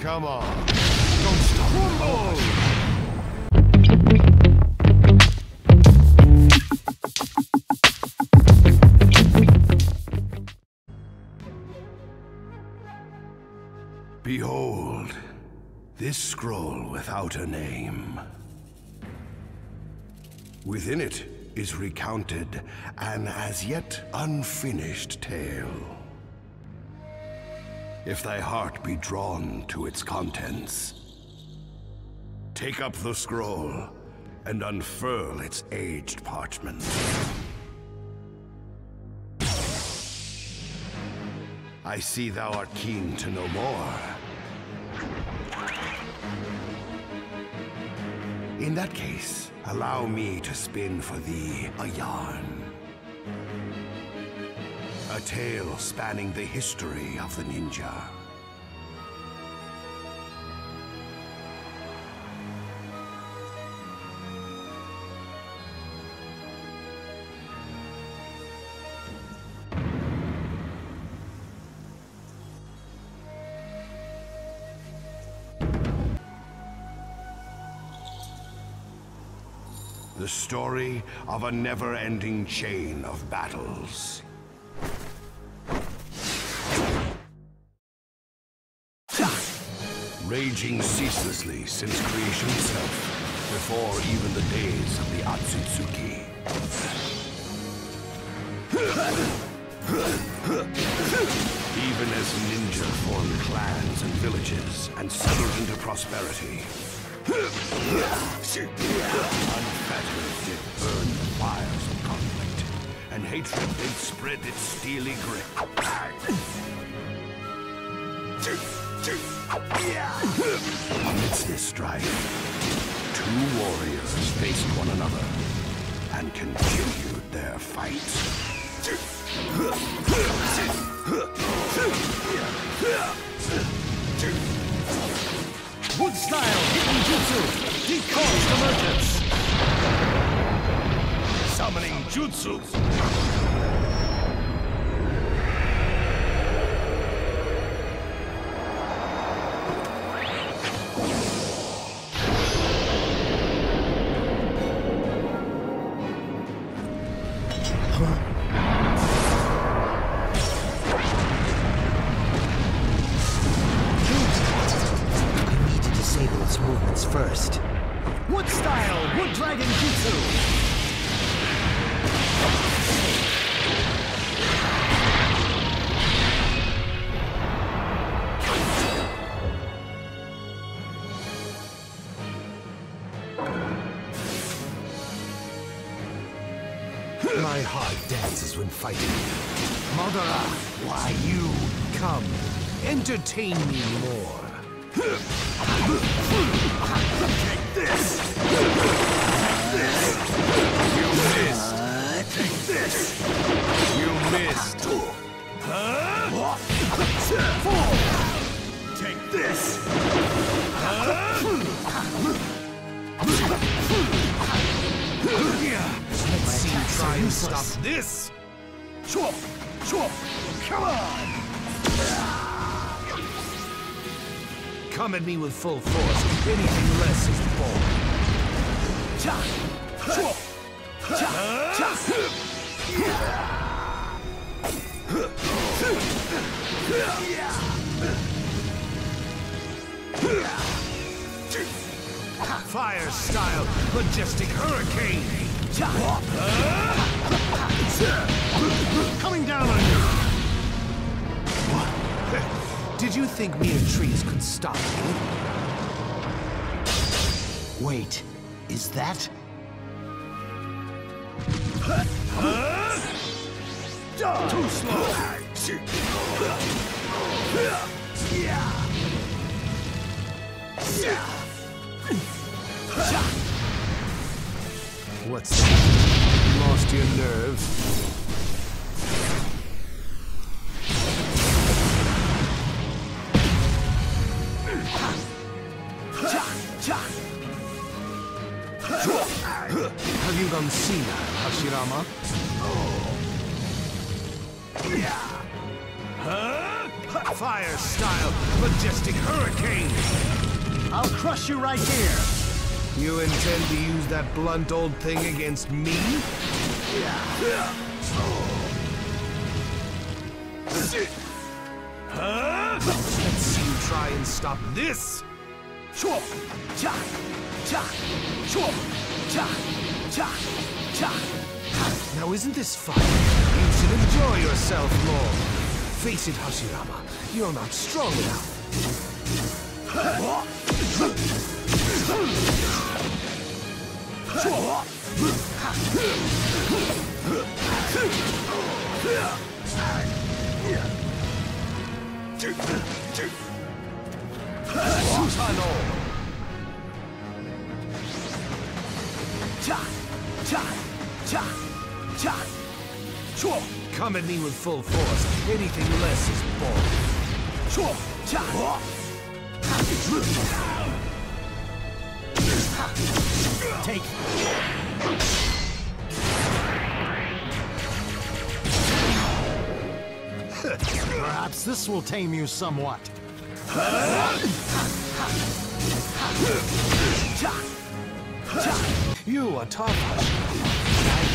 Come on. Don't stop. Behold, this scroll without a name. Within it is recounted an as yet unfinished tale. If thy heart be drawn to its contents, take up the scroll and unfurl its aged parchment. I see thou art keen to know more. In that case, allow me to spin for thee a yarn. A tale spanning the history of the ninja. The story of a never-ending chain of battles. Raging ceaselessly since creation itself, before even the days of the Otsutsuki. Even as ninja formed clans and villages and settled into prosperity, Unfettered did burn the fires of conflict, and hatred did spread its steely grip. Amidst this strife, two warriors faced one another and continued their fight. Wood style hidden jutsu. Decoys the merchants. Summoning jutsu. First. Wood style wood dragon jutsu. My heart dances when fighting. Madara, why you? Come, entertain me more. Take this! This! You missed! Take this! You missed! Huh? Take this! Let's see you try and stop this! Chop! Chop! Come on! Come at me with full force. Anything less is ball. Fire style majestic hurricane. Coming down on you. Did you think mere trees could stop me? Wait, is that? Too slow. What's that? You lost your nerve? Hashirama? Fire style, majestic hurricane! I'll crush you right here. You intend to use that blunt old thing against me? Let's see you try and stop this! Now isn't this fun? You should enjoy yourself more. Face it, Hashirama, you're not strong enough. Susanoo! Come at me with full force. Anything less is boring. Take. Perhaps this will tame you somewhat. You are tough,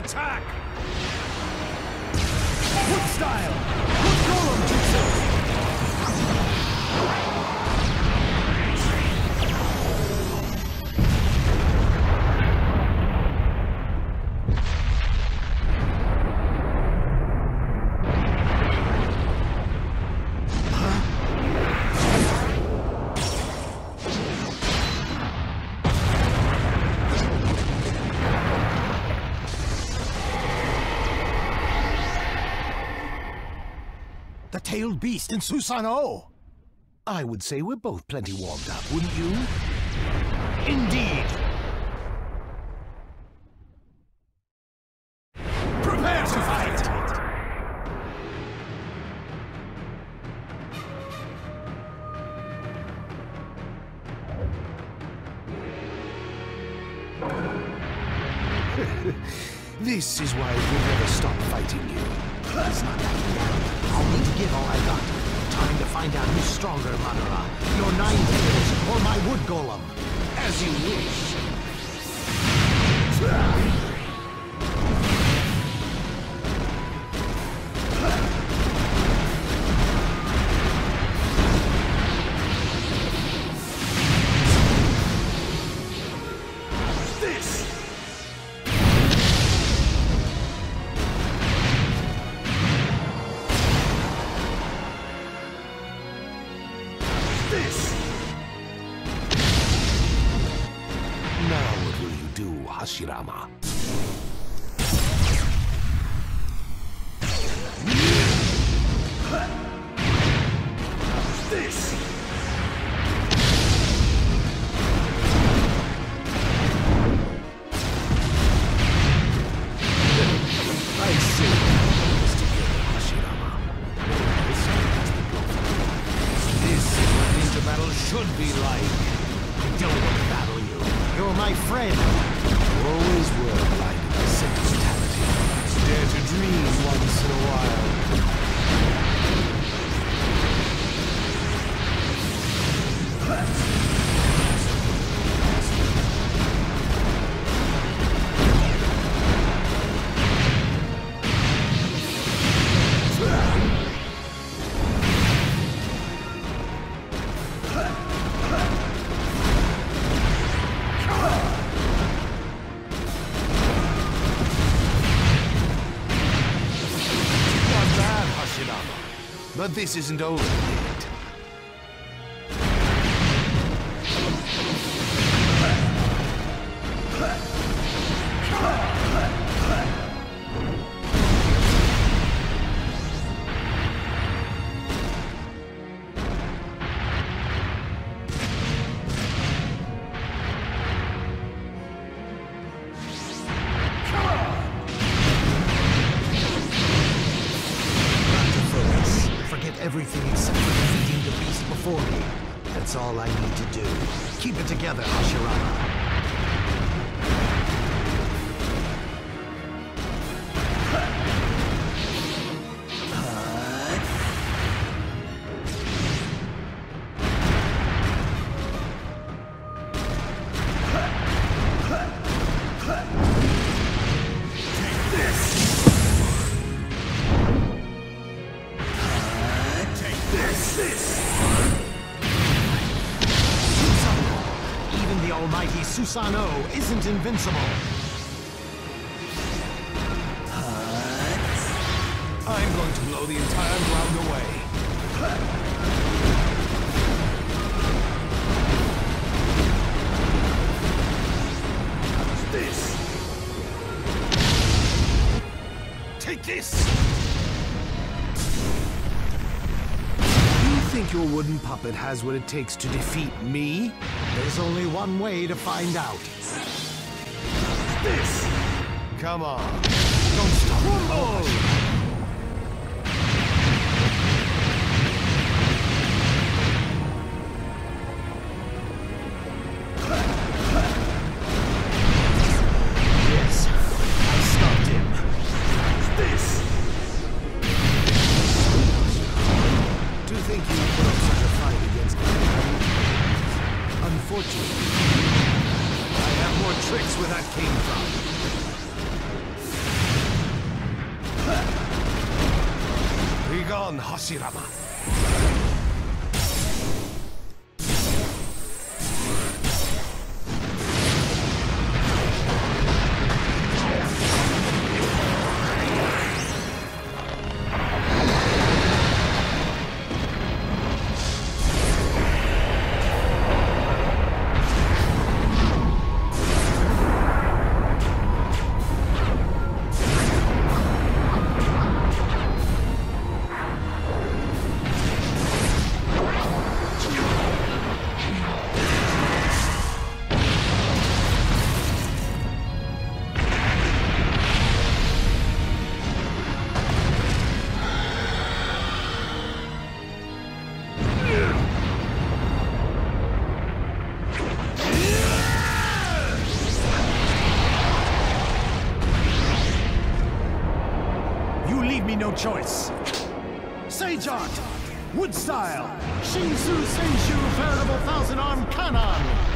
Attack! Style. Wood golem jutsu. Tailed beast in Susanoo. I would say we're both plenty warmed up, wouldn't you? Indeed. Prepare to fight. This is why we'll never stop fighting you. It's not that bad. I'll need to give all I got. Time to find out who's stronger, Madara. Your nine tails or my wood golem. As you wish. But this isn't over 40. That's all I need to do. Keep it together, Hashirama. this? The almighty Susanoo isn't invincible. I'm going to blow the entire ground away. Wooden puppet has what it takes to defeat me? There's only one way to find out. This. Come on. Don't stop. Oh. Begone, Hashirama. Choice. Sage Art, Wood Style, Shinsu Senju Veritable Thousand Arm Kannon,